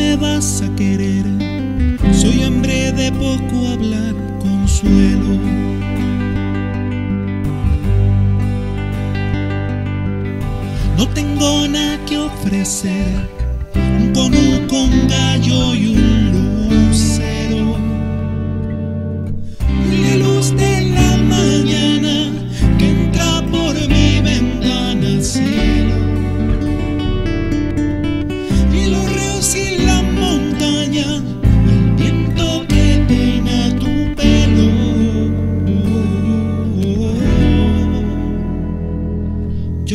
me vas a querer. Soy hombre de poco hablar, consuelo. No tengo nada que ofrecer, un cono con gallo y un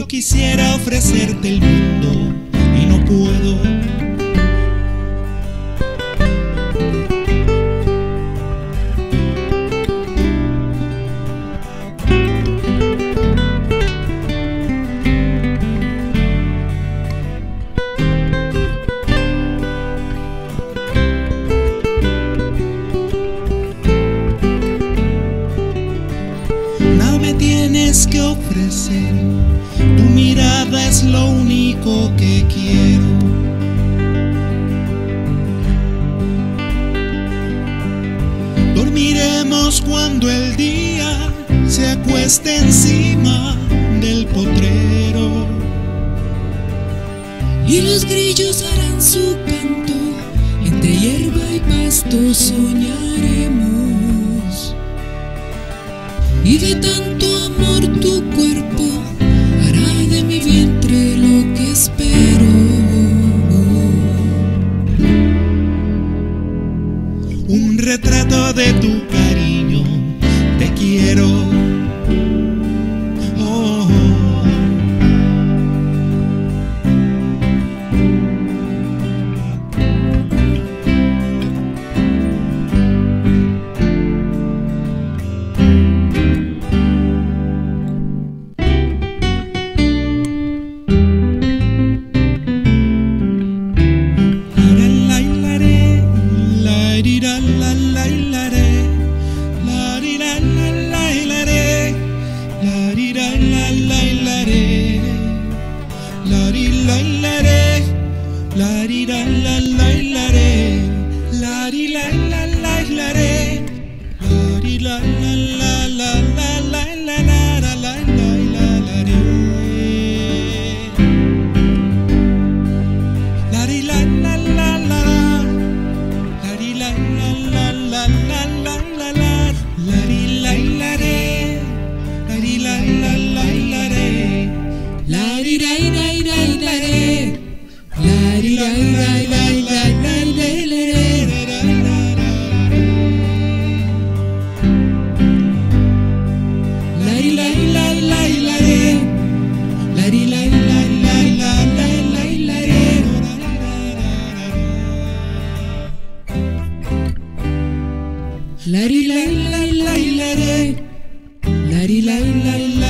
Quisiera ofrecerte el mundo y no puedo. Nada me tienes que ofrecer, es lo único que quiero. Dormiremos cuando el día se acueste encima del potrero. Y los grillos harán su canto, entre hierba y pasto soñaremos. Y de tanto de tu cariño, te quiero. La ri ra la la la re, la ri la la la la re, la ri la la la la la la la la la la la la re. La ri la la la la la ri la la la la la la la la la ri la la re la ri la la la la re La ri ra ra La ri la la la la re, la ri la la la